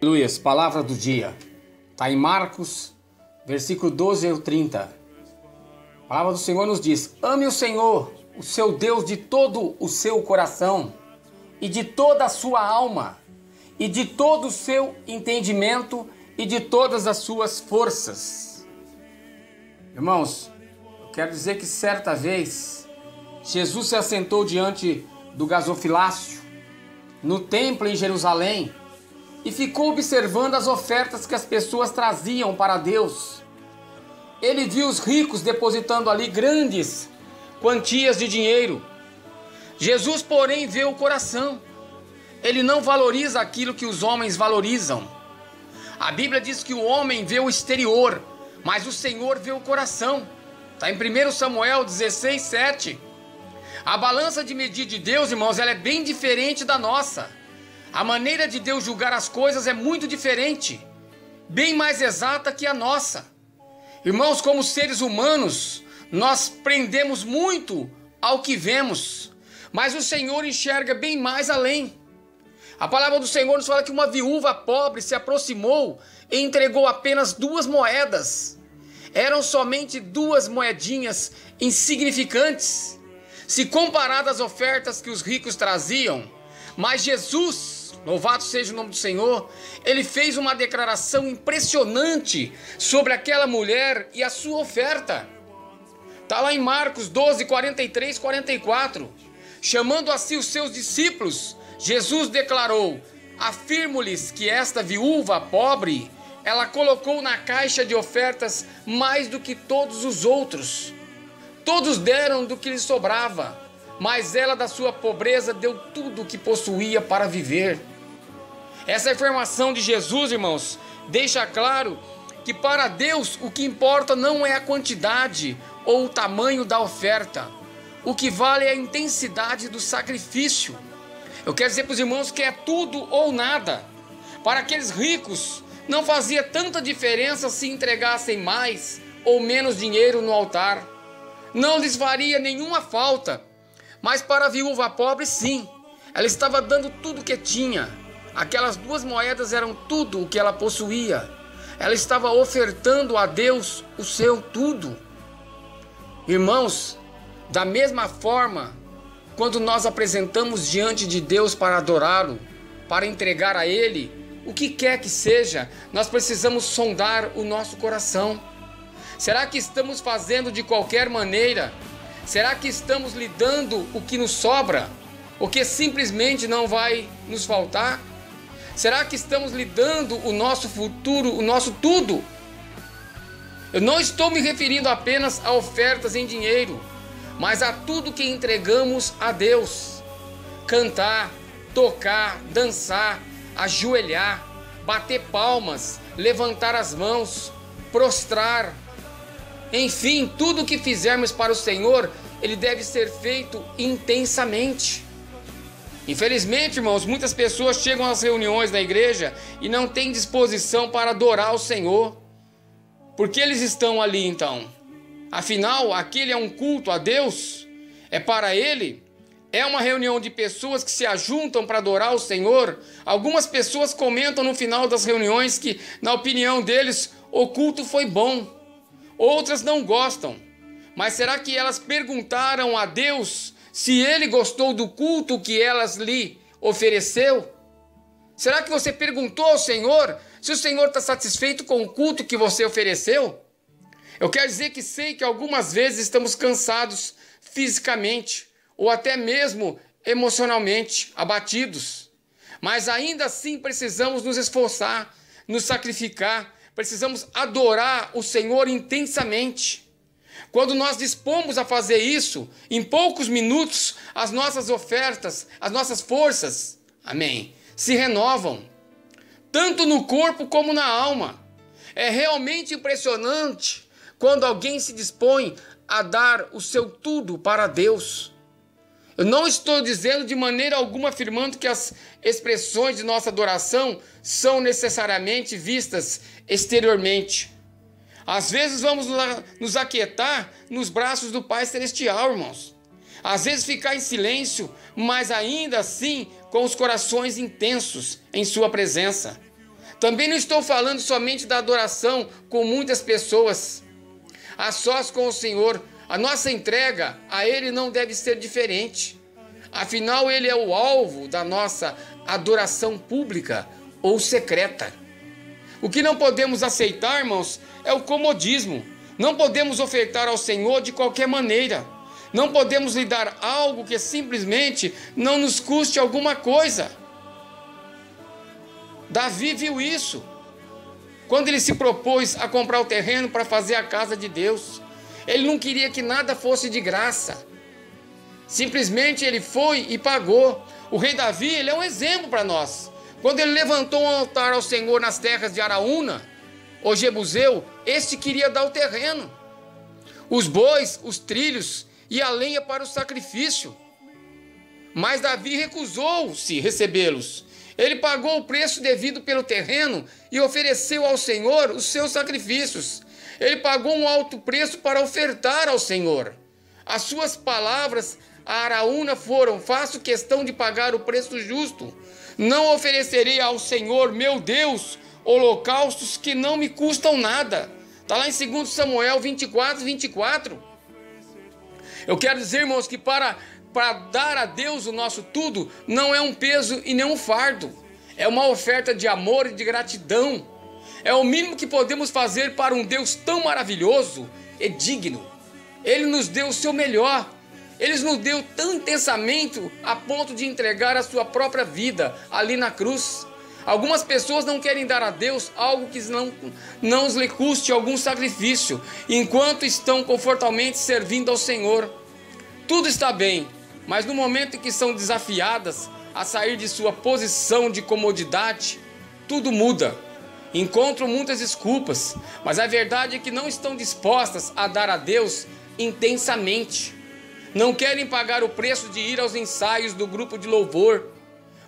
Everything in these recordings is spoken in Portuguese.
Aleluia, palavra do dia. Está em Marcos, versículo 12 ao 30. A palavra do Senhor nos diz: Ame o Senhor, o seu Deus, de todo o seu coração, e de toda a sua alma, e de todo o seu entendimento, e de todas as suas forças. Irmãos, eu quero dizer que certa vez, Jesus se assentou diante do gasofilácio, no templo em Jerusalém, e ficou observando as ofertas que as pessoas traziam para Deus. Ele viu os ricos depositando ali grandes quantias de dinheiro. Jesus, porém, vê o coração. Ele não valoriza aquilo que os homens valorizam. A Bíblia diz que o homem vê o exterior, mas o Senhor vê o coração. Está em 1 Samuel 16, 7. A balança de medir de Deus, irmãos, ela é bem diferente da nossa. A maneira de Deus julgar as coisas é muito diferente, bem mais exata que a nossa. Irmãos, como seres humanos, nós prendemos muito ao que vemos, mas o Senhor enxerga bem mais além. A palavra do Senhor nos fala que uma viúva pobre se aproximou e entregou apenas duas moedas. Eram somente duas moedinhas insignificantes, se comparadas às ofertas que os ricos traziam. Mas Jesus Louvado seja o nome do Senhor. Ele fez uma declaração impressionante sobre aquela mulher e a sua oferta. Está lá em Marcos 12, 43, 44. Chamando a si os seus discípulos, Jesus declarou: Afirmo-lhes que esta viúva pobre, ela colocou na caixa de ofertas mais do que todos os outros. Todos deram do que lhes sobrava mas ela da sua pobreza deu tudo o que possuía para viver. Essa informação de Jesus, irmãos, deixa claro que para Deus o que importa não é a quantidade ou o tamanho da oferta. O que vale é a intensidade do sacrifício. Eu quero dizer para os irmãos que é tudo ou nada. Para aqueles ricos, não fazia tanta diferença se entregassem mais ou menos dinheiro no altar. Não lhes faria nenhuma falta mas para a viúva pobre, sim. Ela estava dando tudo o que tinha. Aquelas duas moedas eram tudo o que ela possuía. Ela estava ofertando a Deus o seu tudo. Irmãos, da mesma forma, quando nós apresentamos diante de Deus para adorá-lo, para entregar a Ele, o que quer que seja, nós precisamos sondar o nosso coração. Será que estamos fazendo de qualquer maneira Será que estamos lhe dando o que nos sobra? O que simplesmente não vai nos faltar? Será que estamos lhe dando o nosso futuro, o nosso tudo? Eu não estou me referindo apenas a ofertas em dinheiro, mas a tudo que entregamos a Deus. Cantar, tocar, dançar, ajoelhar, bater palmas, levantar as mãos, prostrar, enfim, tudo que fizermos para o Senhor, ele deve ser feito intensamente. Infelizmente, irmãos, muitas pessoas chegam às reuniões da igreja e não têm disposição para adorar o Senhor. Por que eles estão ali então? Afinal, aquele é um culto a Deus? É para ele? É uma reunião de pessoas que se ajuntam para adorar o Senhor? Algumas pessoas comentam no final das reuniões que, na opinião deles, o culto foi bom. Outras não gostam. Mas será que elas perguntaram a Deus se ele gostou do culto que elas lhe ofereceu? Será que você perguntou ao Senhor se o Senhor está satisfeito com o culto que você ofereceu? Eu quero dizer que sei que algumas vezes estamos cansados fisicamente ou até mesmo emocionalmente abatidos, mas ainda assim precisamos nos esforçar, nos sacrificar precisamos adorar o Senhor intensamente. Quando nós dispomos a fazer isso, em poucos minutos, as nossas ofertas, as nossas forças, amém, se renovam, tanto no corpo como na alma. É realmente impressionante quando alguém se dispõe a dar o seu tudo para Deus. Eu não estou dizendo de maneira alguma afirmando que as expressões de nossa adoração são necessariamente vistas exteriormente. Às vezes vamos nos aquietar nos braços do Pai Celestial, irmãos. Às vezes ficar em silêncio, mas ainda assim com os corações intensos em Sua presença. Também não estou falando somente da adoração com muitas pessoas, a sós com o Senhor. A nossa entrega a Ele não deve ser diferente. Afinal, Ele é o alvo da nossa adoração pública ou secreta. O que não podemos aceitar, irmãos, é o comodismo. Não podemos ofertar ao Senhor de qualquer maneira. Não podemos lhe dar algo que simplesmente não nos custe alguma coisa. Davi viu isso quando ele se propôs a comprar o terreno para fazer a casa de Deus. Ele não queria que nada fosse de graça. Simplesmente ele foi e pagou. O rei Davi, ele é um exemplo para nós. Quando ele levantou um altar ao Senhor nas terras de Araúna, o Jebuseu, este queria dar o terreno, os bois, os trilhos e a lenha para o sacrifício. Mas Davi recusou-se recebê-los. Ele pagou o preço devido pelo terreno e ofereceu ao Senhor os seus sacrifícios. Ele pagou um alto preço para ofertar ao Senhor. As suas palavras a Araúna foram: Faço questão de pagar o preço justo. Não oferecerei ao Senhor, meu Deus, holocaustos que não me custam nada. Está lá em 2 Samuel 24, 24. Eu quero dizer, irmãos, que para, para dar a Deus o nosso tudo não é um peso e nem um fardo. É uma oferta de amor e de gratidão. É o mínimo que podemos fazer para um Deus tão maravilhoso e digno. Ele nos deu o seu melhor. Ele nos deu tão intensamente a ponto de entregar a sua própria vida ali na cruz. Algumas pessoas não querem dar a Deus algo que não, não lhe custe algum sacrifício, enquanto estão confortavelmente servindo ao Senhor. Tudo está bem, mas no momento em que são desafiadas a sair de sua posição de comodidade, tudo muda. Encontram muitas desculpas, mas a verdade é que não estão dispostas a dar a Deus intensamente. Não querem pagar o preço de ir aos ensaios do grupo de louvor.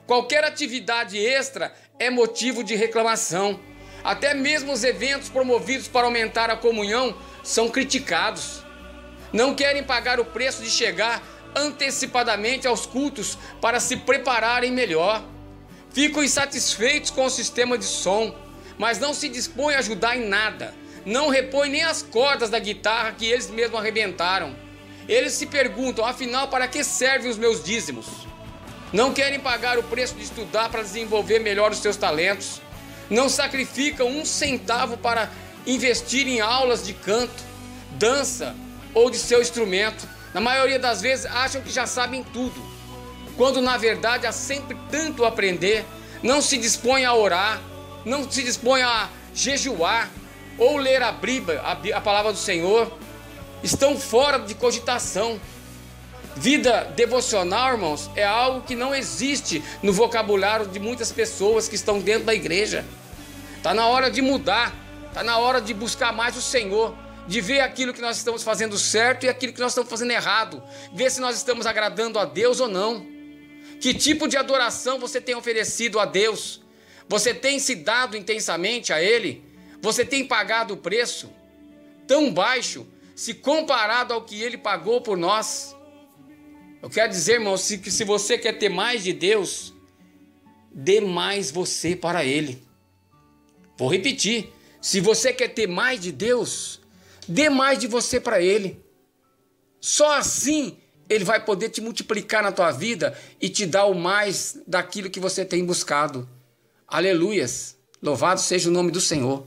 Qualquer atividade extra é motivo de reclamação. Até mesmo os eventos promovidos para aumentar a comunhão são criticados. Não querem pagar o preço de chegar antecipadamente aos cultos para se prepararem melhor. Ficam insatisfeitos com o sistema de som, mas não se dispõem a ajudar em nada. Não repõem nem as cordas da guitarra que eles mesmos arrebentaram. Eles se perguntam, afinal, para que servem os meus dízimos? não querem pagar o preço de estudar para desenvolver melhor os seus talentos, não sacrificam um centavo para investir em aulas de canto, dança ou de seu instrumento. Na maioria das vezes acham que já sabem tudo, quando na verdade há sempre tanto a aprender. Não se dispõe a orar, não se dispõe a jejuar ou ler a Bíblia, a palavra do Senhor. Estão fora de cogitação Vida devocional, irmãos, é algo que não existe no vocabulário de muitas pessoas que estão dentro da igreja. Está na hora de mudar, está na hora de buscar mais o Senhor, de ver aquilo que nós estamos fazendo certo e aquilo que nós estamos fazendo errado, ver se nós estamos agradando a Deus ou não. Que tipo de adoração você tem oferecido a Deus? Você tem se dado intensamente a Ele? Você tem pagado o preço tão baixo se comparado ao que Ele pagou por nós? Eu quero dizer, irmão, que se você quer ter mais de Deus, dê mais você para Ele. Vou repetir: se você quer ter mais de Deus, dê mais de você para Ele. Só assim Ele vai poder te multiplicar na tua vida e te dar o mais daquilo que você tem buscado. Aleluias! Louvado seja o nome do Senhor.